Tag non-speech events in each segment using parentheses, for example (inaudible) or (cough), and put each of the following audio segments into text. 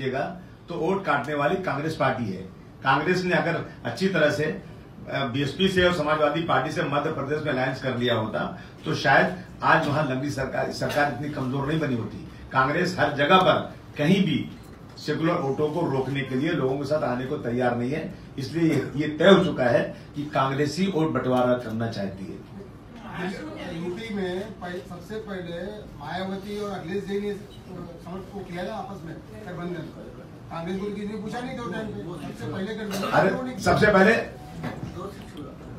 कीजिएगा तो वोट काटने वाली कांग्रेस पार्टी है। कांग्रेस ने अगर अच्छी तरह से बीएसपी से और समाजवादी पार्टी से मध्य प्रदेश में अलायंस कर लिया होता तो शायद आज वहाँ लंबी सरकार सरकार इतनी कमज़ोर नहीं बनी होती। कांग्रेस हर जगह पर कहीं भी सेकुलर वोटों को रोकने के लिए लोगों के साथ आने को तैयार नहीं है। इसलिए ये- तय हो चुका है कि कांग्रेसी वोट बंटवारा करना चाहती है। यूपी में सबसे पहले मायावती और अखिलेश जी ने समर्थ को किया था आपस में गठबंधन। कांग्रेस को किसी ने पूछा नहीं था टाइम पे। सबसे पहले गठबंधन सबसे पहले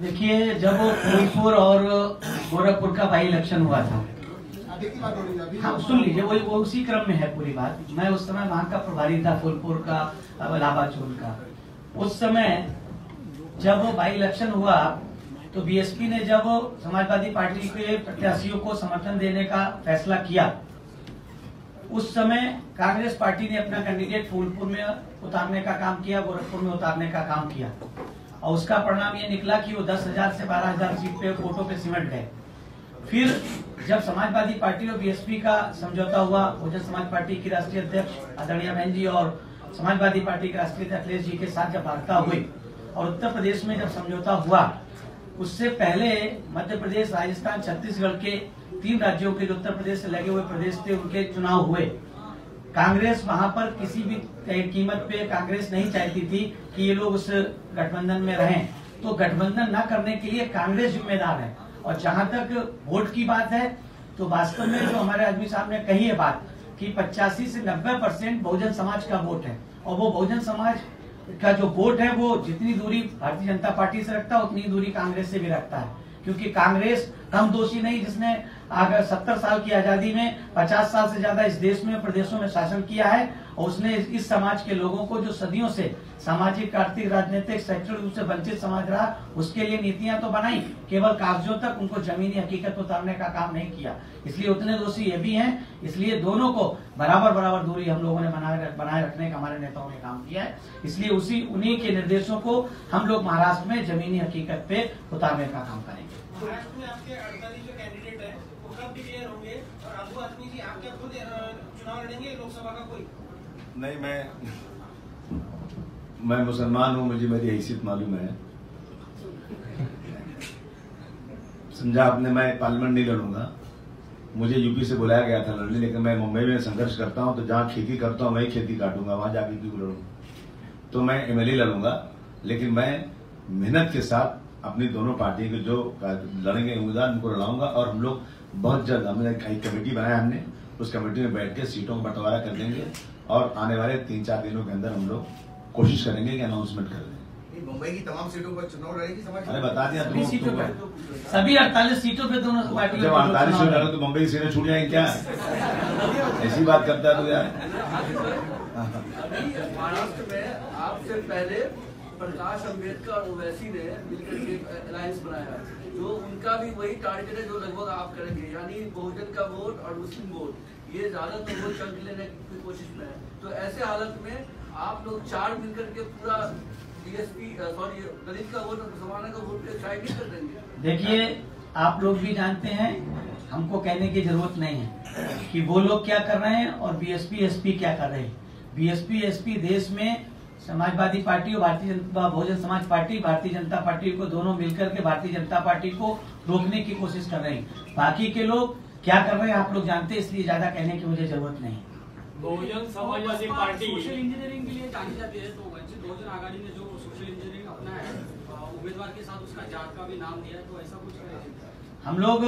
देखिए जब फूलपुर और गोरखपुर का बाई इलेक्शन हुआ था। अभी की बात हो सुन लीजिए वही वो उसी क्रम में है पूरी बात। मैं उस समय वहाँ का प्रभारी था फूलपुर का अब इलाहाबाद जोन का। उस समय जब वो बाई इलेक्शन हुआ तो बीएसपी ने जब समाजवादी पार्टी के प्रत्याशियों को समर्थन देने का फैसला किया, उस समय कांग्रेस पार्टी ने अपना कैंडिडेट फूलपुर में उतारने का काम किया, गोरखपुर में उतारने का काम किया। और उसका परिणाम ये निकला कि वो दस हज़ार से बारह हज़ार सीट पे वोटों पे सिमट गए। फिर जब समाजवादी पार्टी और बीएसपी का समझौता हुआ, बहुजन समाज पार्टी की राष्ट्रीय अध्यक्ष आदरणीय बहन जी और समाजवादी पार्टी के राष्ट्रीय अध्यक्ष अखिलेश जी के साथ जब वार्ता हुई और उत्तर प्रदेश में जब समझौता हुआ उससे पहले मध्य प्रदेश, राजस्थान, छत्तीसगढ़ के तीन राज्यों के उत्तर प्रदेश से लगे हुए प्रदेश थे, उनके चुनाव हुए। कांग्रेस वहाँ पर किसी भी कीमत पे कांग्रेस नहीं चाहती थी कि ये लोग उस गठबंधन में रहें। तो गठबंधन न करने के लिए कांग्रेस जिम्मेदार है। और जहाँ तक वोट की बात है तो वास्तव में जो हमारे आदमी साहब ने कही है बात कि 85 से 90 परसेंट बहुजन समाज का वोट है। और वो बहुजन समाज का जो वोट है वो जितनी दूरी भारतीय जनता पार्टी से रखता है, उतनी दूरी कांग्रेस से भी रखता है। क्योंकि कांग्रेस हम दोषी नहीं, जिसने अगर सत्तर साल की आज़ादी में पचास साल से ज़्यादा इस देश में प्रदेशों में शासन किया है और उसने इस, समाज के लोगों को जो सदियों से सामाजिक आर्थिक राजनीतिक शैक्षणिक रूप से वंचित समाज रहा उसके लिए नीतियाँ तो बनाई केवल कागजों तक उनको जमीनी हकीकत उतारने का काम नहीं किया। इसलिए उतने दोषी ये भी हैं इसलिए दोनों को बराबर बराबर दूरी हम लोगों ने बनाए रखने का हमारे नेताओं ने काम किया है। इसलिए उसी उन्हीं के निर्देशों को हम लोग महाराष्ट्र में जमीनी हकीकत पे उतारने का काम करेंगे। महाराष्ट्र में आपके अड़तालीस जो कैंडिडेट है, वो कब डिक्लेयर होंगे? और अबू आदमी जी, आप क्या खुद चुनाव लड़ेंगे लोकसभा का कोई? नहीं, मैं मैं मुसलमान हूँ, मुझे मेरी हैसियत मालूम है। समझा आपने, मैं पार्लियामेंट नहीं लड़ूँगा। मुझे यूपी से बुलाया गया था लड़ने, लेकिन मैं मुंबई में संघर्ष करता हूँ तो जहाँ खेती करता हूँ, वही खेती काटूँगा, वहाँ जाके क्यों लड़ूं? तो मैं एमएलए लड़ूँगा, लेकिन मैं मेहनत के साथ अपनी दोनों पार्टी के जो लड़ेंगे उम्मीदवार उनको लड़ाऊँगा और हम लोग बहुत जल्द हमने एक कमेटी बनाया हमने। उस कमेटी में बैठ के सीटों का बंटवारा कर देंगे और आने वाले तीन चार दिनों के अंदर हम लोग कोशिश करेंगे कि अनाउंसमेंट कर दें। मुंबई की तमाम सीटों पर चुनाव लड़ेगी समाज अरे बता दिया सभी सीटों तुम पे सभी अड़तालीस सीटों पे दोनों पार्टियों जब अड़तालीस सीट लड़ो तो मुंबई की सीटें छूट जाएँगी क्या? ऐसी बात करता है तो यार महाराष्ट्र में आपसे पहले प्रकाश अंबेडकर और ओवैसी ने मिलकर के अलायंस बनाया। जो उनका भी वही टारगेट है जो लगभग आप करेंगे, यानी बहुजन का वोट और मुस्लिम वोट ये ज़्यादातर वोट चंक लेने की कोशिश में है। तो ऐसे हालत में आप लोग चार मिलकर के पूरा बीएसपी सॉरी दलित का वोट और मुसलमानों का वोट नहीं कर देंगे देखिए, आप लोग भी जानते हैं, हमको कहने की ज़रूरत नहीं है कि वो लोग क्या कर रहे हैं और बीएसपी एसपी क्या कर रहे हैं। बीएसपी एसपी देश में समाजवादी पार्टी और भारतीय जनता बहुजन समाज पार्टी भारतीय जनता पार्टी को दोनों मिलकर के भारतीय जनता पार्टी को रोकने की कोशिश कर रहे हैं। बाकी के लोग क्या कर रहे हैं आप लोग जानते हैं इसलिए ज़्यादा कहने की मुझे ज़रूरत नहीं। Bahujan Samajwadi party. Social engineering के लिए जानी जाती है तो वंचित बहुजन आघाड़ी ने जो सोशल इंजीनियरिंग अपना है उम्मीदवार के साथ उसका जात का भी नाम दिया है तो ऐसा कुछ हम लोग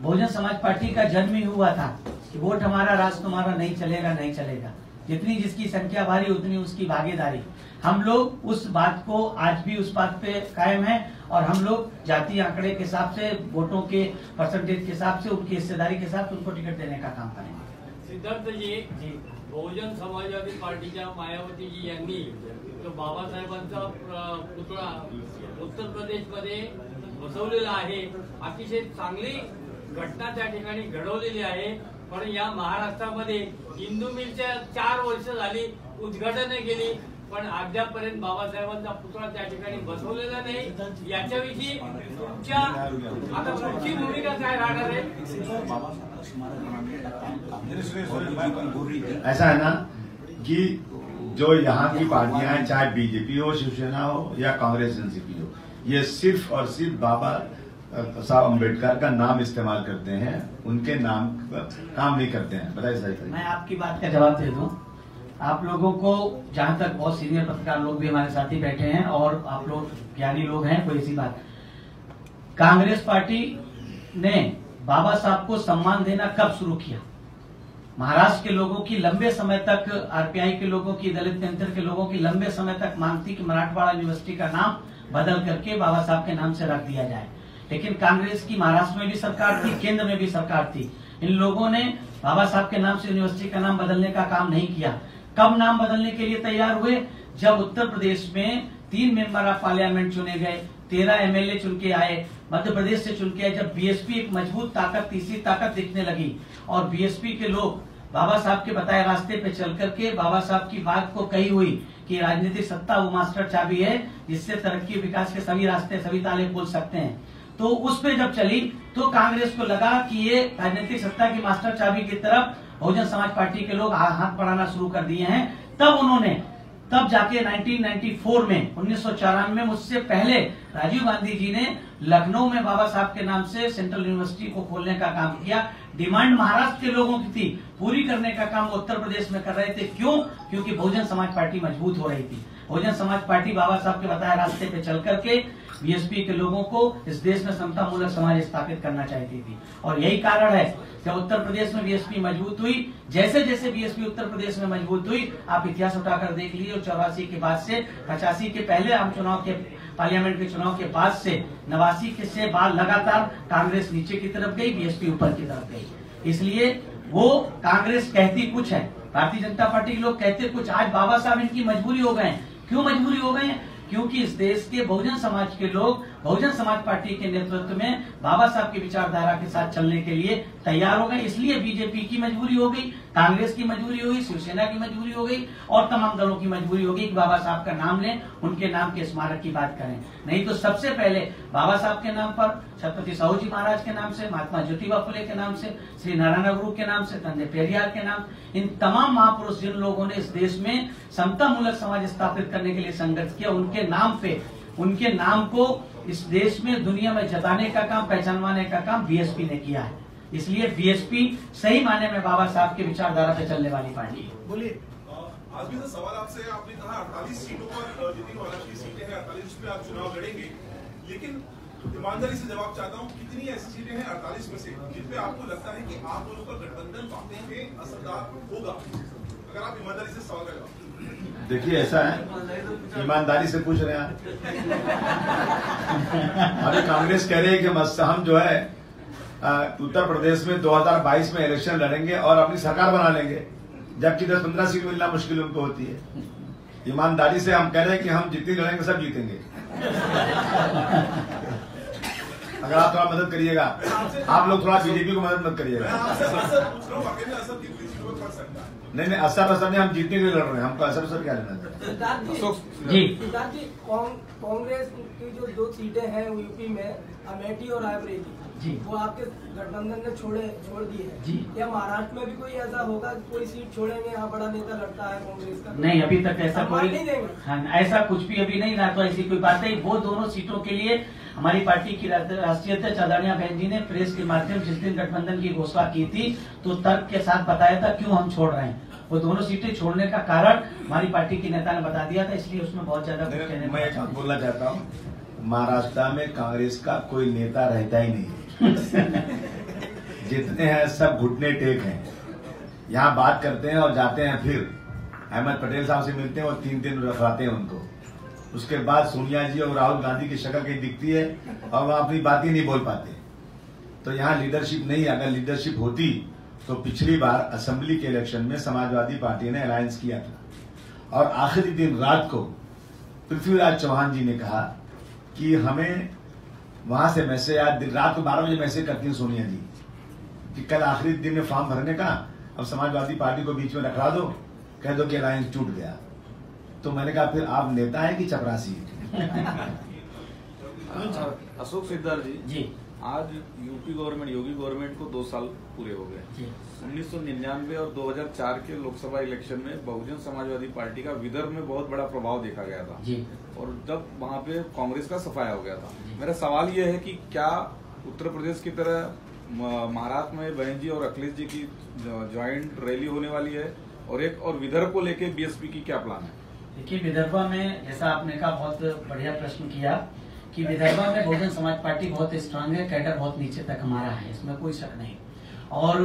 बहुजन समाज पार्टी का जन्म ही हुआ था कि वोट हमारा राज तुम्हारा नहीं चलेगा नहीं चलेगा। जितनी जिसकी संख्या भारी उतनी उसकी भागीदारी। हम लोग उस बात को आज भी उस बात पे कायम है और हम लोग जातीय आंकड़े के हिसाब से वोटों के परसेंटेज के हिसाब से उनकी हिस्सेदारी के साथ उनको टिकट देने का काम करेंगे। सिद्धार्थ जी जी। बहुजन समाजवादी पार्टीच्या मायावतीजी यांनी तो बाबासाहेबांचा पुतळा उत्तर प्रदेशमध्ये बसवलेला आहे. अतिशय चांगली घटना त्या ठिकाणी घडवलेली आहे. पण या महाराष्ट्रामध्ये हिंदू मिलच्या चार वर्ष झाली उद्घाटन केली अद्यापर्यंत बाबासाहेबांचा पुतळा त्या ठिकाणी भूमिका काय राहणार ऐसा है ना कि जो यहाँ की पार्टियाँ हैं, चाहे बीजेपी हो, शिवसेना हो या कांग्रेस एनसीपी हो, ये सिर्फ़ और सिर्फ़ बाबा साहब अंबेडकर का नाम इस्तेमाल करते हैं, उनके नाम काम नहीं करते हैं। बताइए सही मैं आपकी बात का जवाब दे दूँ। आप लोगों को जहाँ तक बहुत सीनियर पत्रकार लोग भी हमारे साथी बैठे हैं और आप लोग ज्ञानी लोग हैं, कोई ऐसी बात। कांग्रेस पार्टी ने बाबा साहब को सम्मान देना कब शुरू किया? महाराष्ट्र के लोगों की लंबे समय तक, आरपीआई के लोगों की, दलित पेंथर के लोगों की लंबे समय तक मांग थी कि मराठवाड़ा यूनिवर्सिटी का नाम बदल करके बाबा साहब के नाम से रख दिया जाए। लेकिन कांग्रेस की, महाराष्ट्र में भी सरकार थी, केंद्र में भी सरकार थी। इन लोगों ने बाबा साहब के नाम से यूनिवर्सिटी का नाम बदलने का काम नहीं किया। कब नाम बदलने के लिए तैयार हुए? जब उत्तर प्रदेश में तीन मेंबर ऑफ़ पार्लियामेंट चुने गए। तेरह एमएलए चुन के आए, मध्य प्रदेश से चुन के आए, जब बीएसपी एक मज़बूत ताकत, तीसरी ताकत दिखने लगी। और बीएसपी के लोग बाबा साहब के बताए रास्ते पे चल करके बाबा साहब की बात को कही हुई कि राजनीतिक सत्ता वो मास्टर चाबी है, जिससे तरक्की विकास के सभी रास्ते, सभी ताले खोल सकते हैं। तो उस पे जब चली तो कांग्रेस को लगा कि ये राजनीतिक सत्ता की मास्टर चाबी की तरफ़ बहुजन समाज पार्टी के लोग हाथ बढ़ाना शुरू कर दिए हैं। तब उन्होंने, तब जाके 1994 में, उन्नीस में मुझसे पहले राजीव गांधी जी ने लखनऊ में बाबा साहब के नाम से सेंट्रल यूनिवर्सिटी को खोलने का काम किया। डिमांड महाराष्ट्र के लोगों की थी, पूरी करने का काम उत्तर प्रदेश में कर रहे थे। क्यों? क्योंकि बहुजन समाज पार्टी मज़बूत हो रही थी। बहुजन समाज पार्टी बाबा साहब के बताए रास्ते पे चल करके बीएसपी के लोगों को इस देश में समता मूलक समाज स्थापित करना चाहती थी। और यही कारण है, जब उत्तर प्रदेश में बीएसपी मज़बूत हुई, जैसे जैसे बीएसपी उत्तर प्रदेश में मज़बूत हुई, आप इतिहास उठाकर देख लीजिए, और चौरासी के बाद से, पचासी के पहले आम चुनाव के, पार्लियामेंट के चुनाव के बाद से, नवासी के से बाद लगातार कांग्रेस नीचे की तरफ़ गई, बीएसपी ऊपर की तरफ़ गई। इसलिए वो कांग्रेस कहती कुछ है। भारतीय जनता पार्टी के लोग कहते कुछ, आज बाबा साहब इनकी मजबूरी हो गए क्यों मजबूरी हो गए? क्योंकि इस देश के बहुजन समाज के लोग बहुजन समाज पार्टी के नेतृत्व में बाबा साहब की विचारधारा के साथ चलने के लिए तैयार हो गए, इसलिए बीजेपी की मजबूरी हो गई, कांग्रेस की मजबूरी हो गई, शिवसेना की मजबूरी हो गई और तमाम दलों की मजबूरी हो गई कि बाबा साहब का नाम लें, उनके नाम के स्मारक की बात करें। नहीं तो सबसे पहले बाबा साहब के नाम पर, छत्रपति साहू जी महाराज के नाम से, महात्मा ज्योतिबा फुले के नाम से, श्री नारायण गुरु के नाम से, तंदे पेरियार के नाम, इन तमाम महापुरुष जिन लोगों ने इस देश में समता मूलक समाज स्थापित करने के लिए संघर्ष किया, उनके नाम पे, उनके नाम को इस देश में, दुनिया में जताने का काम, पहचानवाने का काम बीएसपी ने किया है। इसलिए बीएसपी सही माने में बाबा साहब की विचारधारा पे चलने वाली पार्टी है। बोलिए। आज भी तो सवाल आपसे, आपने कहा 48 सीटों पर जितनी की सीटें हैं 48 पे आप चुनाव लड़ेंगे। लेकिन ईमानदारी से जवाब चाहता हूँ, कितनी ऐसी सीटें हैं 48 में से, जिन पे आपको लगता है कि आप दोनों का गठबंधन वाकई में असरदार होगा? अगर आप ईमानदारी से सवाल का जवाब देखिए, ऐसा है। ईमानदारी से पूछ रहे हैं अभी कांग्रेस कह रही है कि मस्त हम जो है उत्तर प्रदेश में 2022 में इलेक्शन लड़ेंगे और अपनी सरकार बना लेंगे, जबकि 10-15 सीट मिलना मुश्किल उनको होती है। ईमानदारी से हम कह रहे हैं कि हम जितनी लड़ेंगे, सब जीतेंगे। अगर आप थोड़ा मदद करिएगा आप लोग थोड़ा बीजेपी को मदद मत करिएगा। नहीं नहीं असर असर नहीं हम जीतने के लिए लड़ रहे हैं हमको असर असर क्या लेना जी जी। कांग्रेस की जो दो सीटें हैं यूपी में अमेठी और रायबरेली जी। वो आपके गठबंधन ने छोड़े छोड़ दिए है। जी। क्या महाराष्ट्र में भी कोई ऐसा होगा कोई सीट छोड़ेंगे यहाँ बड़ा नेता लड़ता है कांग्रेस का? नहीं अभी तक ऐसा कोई नहीं हाँ, ऐसा कुछ भी अभी नहीं ना तो ऐसी कोई बात नहीं वो दोनों सीटों के लिए हमारी पार्टी की राष्ट्रीय अध्यक्ष आदरणीय बहन जी ने प्रेस के माध्यम जिस दिन गठबंधन की घोषणा की थी तो तर्क के साथ बताया था क्यों हम छोड़ रहे हैं? वो दोनों सीटें छोड़ने का कारण हमारी पार्टी के नेता ने बता दिया था इसलिए उसमें बहुत ज़्यादा मैं बोलना चाहता हूँ। महाराष्ट्र में कांग्रेस का कोई नेता रहता ही नहीं (laughs) जितने हैं सब घुटने टेक हैं। यहाँ बात करते हैं और जाते हैं फिर। अहमद पटेल साहब से मिलते हैं और तीन दिन रखवाते हैं उनको। उसके बाद सोनिया जी और राहुल गांधी की शक्ल कहीं दिखती है, और वह अपनी बात ही नहीं बोल पाते। तो यहाँ लीडरशिप नहीं, अगर लीडरशिप होती तो पिछली बार असेंबली के इलेक्शन में समाजवादी पार्टी ने अलायंस किया था। और आखिरी दिन रात को पृथ्वीराज चौहान जी ने कहा कि हमें वहाँ से मैसेज दिन- रात को बारह बजे मैसेज करती हैं सोनिया जी, कि कल आखिरी दिन में फॉर्म भरने का, अब समाजवादी पार्टी को बीच में रखवा दो, कह दो कि अलायंस टूट गया। तो मैंने कहा फिर आप नेता है कि चपरासी अशोक सिद्धार्थ जी जी। आज यूपी गवर्नमेंट योगी गवर्नमेंट को दो साल पूरे हो गए। उन्नीस और 2004 के लोकसभा इलेक्शन में बहुजन समाजवादी पार्टी का विदर्भ में बहुत बड़ा प्रभाव देखा गया था। जी। और जब वहाँ पे कांग्रेस का सफाया हो गया था। मेरा सवाल यह है कि क्या उत्तर प्रदेश की तरह महाराष्ट्र में बहन जी और अखिलेश जी की ज्वाइंट रैली होने वाली है? और एक और विदर्भ को लेके बीएसपी की क्या प्लान है? देखिए, विदर्भा में जैसा आपने कहा, बहुत बढ़िया प्रश्न किया कि विदर्भा में बहुजन समाज पार्टी बहुत स्ट्रांग है, कैडर बहुत नीचे तक हमारा है, इसमें कोई शक नहीं। और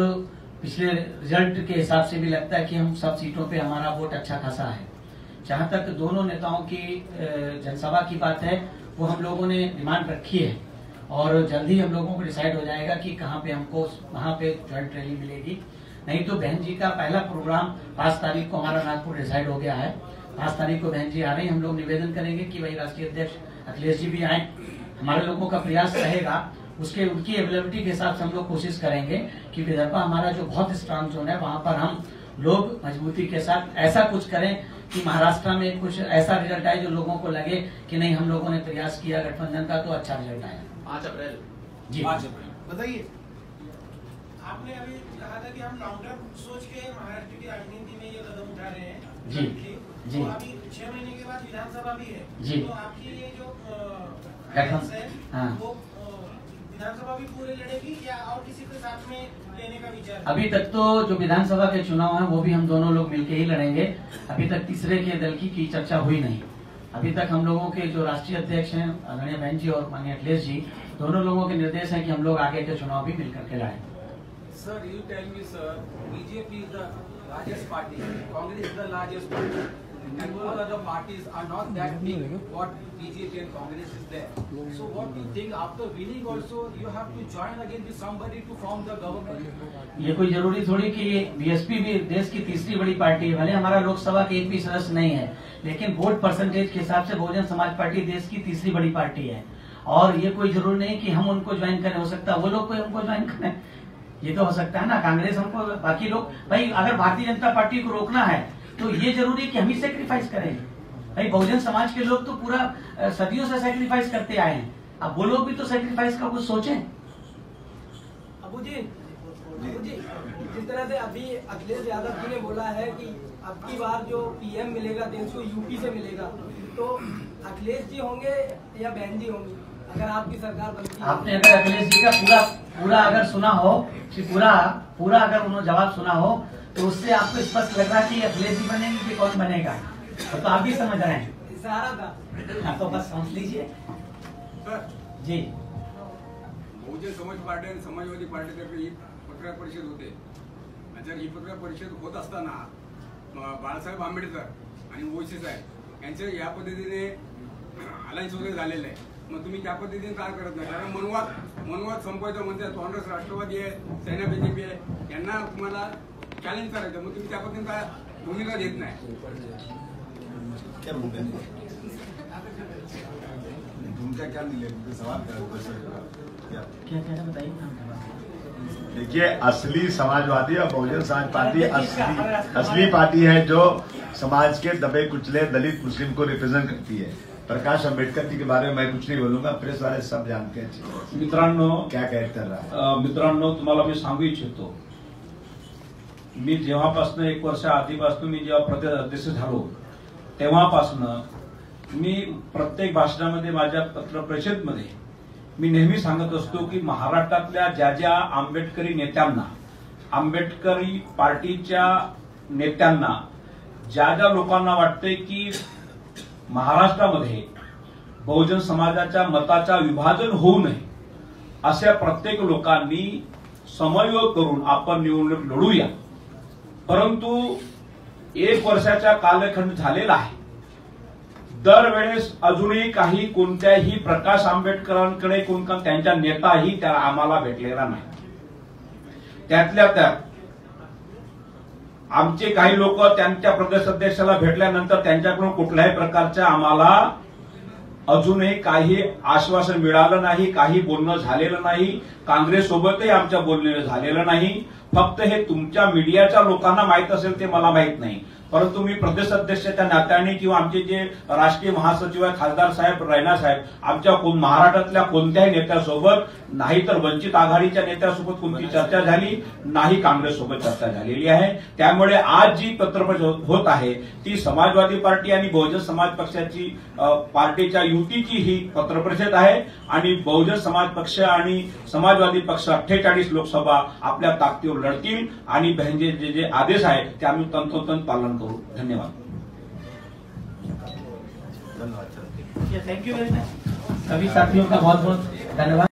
पिछले रिज़ल्ट के हिसाब से भी लगता है कि हम सब सीटों पे हमारा वोट अच्छा खासा है। जहाँ तक दोनों नेताओं की जनसभा की बात है, वो हम लोगों ने डिमांड रखी है। और जल्दी हम लोगों को डिसाइड हो जाएगा कि कहाँ पे हमको, वहाँ पे ज्वाइंट रैली मिलेगी। नहीं तो बहन जी का पहला प्रोग्राम पाँच तारीख को हमारा नागपुर डिसाइड हो गया है। पाँच तारीख को बहन जी आ रही हम लोग निवेदन करेंगे कि भाई राष्ट्रीय अध्यक्ष अखिलेश जी भी आए। हमारे लोगों का प्रयास रहेगा उसके उनकी अवेलेबिलिटी के हिसाब से हम लोग कोशिश करेंगे कि विदर्भा हमारा जो बहुत स्ट्रांग जोन है वहाँ पर हम लोग मजबूती के साथ ऐसा कुछ करें कि महाराष्ट्र में कुछ ऐसा रिज़ल्ट आए जो लोगों को लगे कि नहीं हम लोगों ने प्रयास किया गठबंधन का तो अच्छा रिज़ल्ट आया। पाँच अप्रैल। जी। बताइए आपने अभी कहा था कि हम लॉन्ग टर्म सोच के महाराष्ट्र की राजनीति में ये कदम उठा रहे हैं। जी। जी। तो अभी छह महीने के बाद विधानसभा भी है। जी। तो आपकी ये जो है हाँ। वो विधानसभा भी पूरे लड़ेगी या और किसी के साथ में लेने का विचार अभी तक तो जो विधानसभा के चुनाव है वो भी हम दोनों लोग मिलके ही लड़ेंगे। अभी तक तीसरे के दल की, की चर्चा हुई नहीं। अभी तक हम लोगों के जो राष्ट्रीय अध्यक्ष हैं आदरणीय बहन जी और माननीय अखिलेश जी दोनों लोगों के निर्देश हैं कि हम लोग आगे के चुनाव भी मिलकर के लड़ें। Sir you tell me, sir, BJP is the largest party, Congress is the largest party, and all other parties are not that big. What BJP and Congress is there. So, what do you think? After winning also you have to join again with somebody to form the government? ये कोई ज़रूरी थोड़ी कि BSP भी देश की तीसरी बड़ी पार्टी है। भले हमारा लोकसभा के एक भी सदस्य नहीं है लेकिन वोट परसेंटेज के हिसाब से बहुजन समाज पार्टी देश की तीसरी बड़ी पार्टी है। और ये कोई ज़रूरी नहीं कि हम उनको ज्वाइन करें। हो सकता है वो लोग कोई हमको ज्वाइन करें। ये तो हो सकता है ना। कांग्रेस हमको बाकी लोग। भाई अगर भारतीय जनता पार्टी को रोकना है तो ये ज़रूरी है कि हम ही सेक्रीफाइस करें। भाई बहुजन समाज के लोग तो पूरा सदियों से सेक्रीफाइस करते आए हैं। अब वो लोग भी तो सेक्रीफाइस का कुछ सोचें। अबू जी अबू जी जिस तरह से अभी अखिलेश यादव जी ने बोला है कि अब की बार जो पीएम मिलेगा देश को यूपी से मिलेगा तो अखिलेश जी होंगे या बहन जी होंगी? अगर आपकी सरकार बनती है। आपने अगर अखिलेश जी का पूरा पूरा अगर सुना हो कि पूरा पूरा अगर उन्होंने जवाब सुना हो तो उससे आपको स्पष्ट लग रहा है कि अखिलेश जी बनेंगे कि कौन बनेगा? तो, तो आप भी समझ रहे हैं। आप तो बस समझ लीजिए जी। बहुजन समाज पार्टी आणि समाजवादी पार्टीतर्फे ही पत्रकार परिषद होते। जर ही पत्रकार परिषद होत असताना बाळासाहेब आंबेडकर आणि ओसी साहेब यांचे या पद्धतीने अलायन्स वगैरे झालेलं आहे. मग तुम्ही त्या पद्धतीने काय करत नाही. कारण मनवाद मनवाद संपवायचं म्हणजे काँग्रेस राष्ट्रवादी आहे सेना बीजेपी आहे. यांना तुम्हाला चॅलेंज करायचं मग तुम्ही त्या काय भूमिका घेत नाही? क्या भूमिका भूमिका क्या नहीं सवाल क्या क्या क्या है? बताइए नाम क्या बात है? देखिए असली समाजवादी और बहुजन समाज पार्टी? असली अरे असली असली पार्टी है जो समाज के दबे कुचले दलित मुस्लिम को रिप्रेजेंट करती है। प्रकाश अंबेडकर जी के बारे में मैं कुछ नहीं बोलूंगा प्रेस वाले सब जानते हैं। मित्रांनो क्या कैरेक्टर रहा है अ, मित्रांनो तुम्हाला मी सांगू इच्छितो मी जेव्हापासून एक वर्ष आधीपासून मी जेव्हा प्रदेश अध्यक्ष झालो तेव्हापासून मी प्रत्येक भाषणामध्ये माझ्या पत्र परिषदमध्ये मी नेहमी सांगत असतो की महाराष्ट्रातल्या ज्या ज्या आंबेडकरी नेत्यांना आंबेडकरी पार्टीच्या नेत्यांना ज्या ज्या लोकांना वाटते की महाराष्ट्रामध्ये बहुजन समाजाच्या मताचा विभाजन होऊ नये अशा प्रत्येक लोकांनी समयोग करून आपण निवडणूक लढूया. परंतु एक वर्षाचा कालखंड झालेला आहे. दरवेळेस अजूनही काही कोणत्याही प्रकाश आंबेडकरांकडे कोणता त्यांच्या नेताही त्या आम्हाला भेटलेला नाही. त्यातल्या त्यात आमचे काही लोक त्यांच्या प्रदेशाध्यक्षाला भेटल्यानंतर त्यांच्याकडून कुठल्याही प्रकारच्या आम्हाला अजूनही काही आश्वासन मिळालं नाही काही बोलणं झालेलं नाही. काँग्रेस सोबतही आमच्या बोलणं झालेलं नाही. फक्त हे तुमच्या मीडियाच्या लोकांना माहीत असेल ते मला माहीत नाही. परंतु मी प्रदेश अध्यक्षाच्या नात्याने किंवा आमचे जे राष्ट्रीय महासचिव आहे खासदार साहेब रैना साहेब आमच्या महाराष्ट्रातल्या कोणत्याही नेत्यासोबत नाही तर वंचित आघाडीच्या नेत्यासोबत कोणती चर्चा झाली? नाही काँग्रेस सोबत चर्चा झालेली आहे. त्यामुळे आज जी पत्रपरिषद होत आहे ती समाजवादी पार्टी आणि बहुजन समाज पक्षाची पार्टीच्या युतीची ही पत्रपरिषद आहे. आणि बहुजन समाज पक्ष आणि समाजवादी पक्ष अठ्ठेचाळीस लोकसभा आपल्या ताकदीवर लढतील. आणि बहनजे जे जे आदेश आहेत ते आम्ही तंतोतंत पालन करू. धन्यवाद. धन्यवाद. थैंक यू वेरी मच सभी साथियों का बहुत बहुत धन्यवाद.